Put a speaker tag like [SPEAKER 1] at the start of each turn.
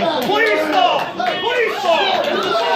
[SPEAKER 1] Por isso! Por isso! Por isso!